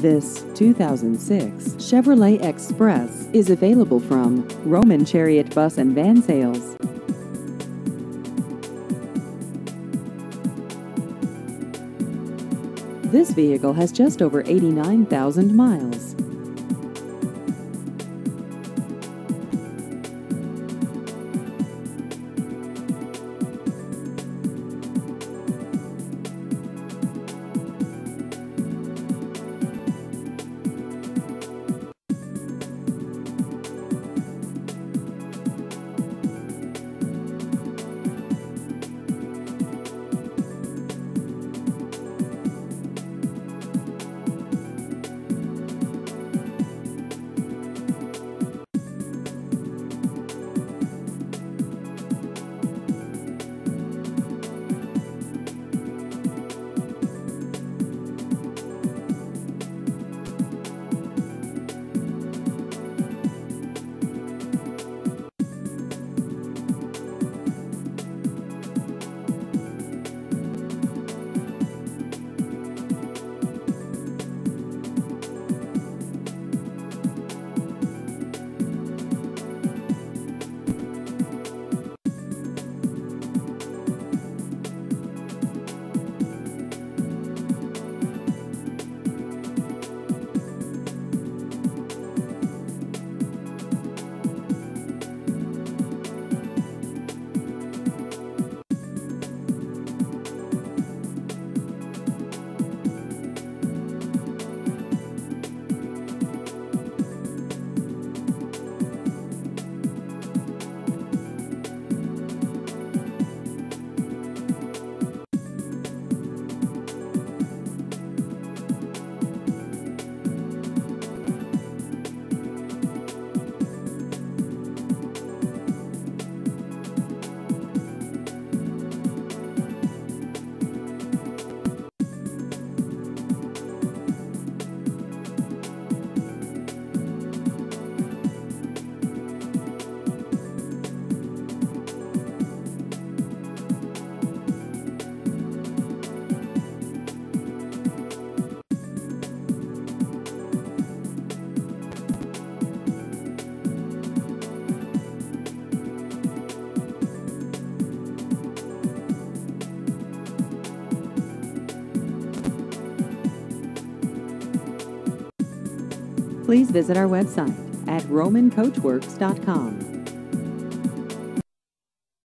This 2006 Chevrolet Express is available from Roman Chariot Bus and Van Sales. This vehicle has just over 89,000 miles. Please visit our website at romancoachworks.com.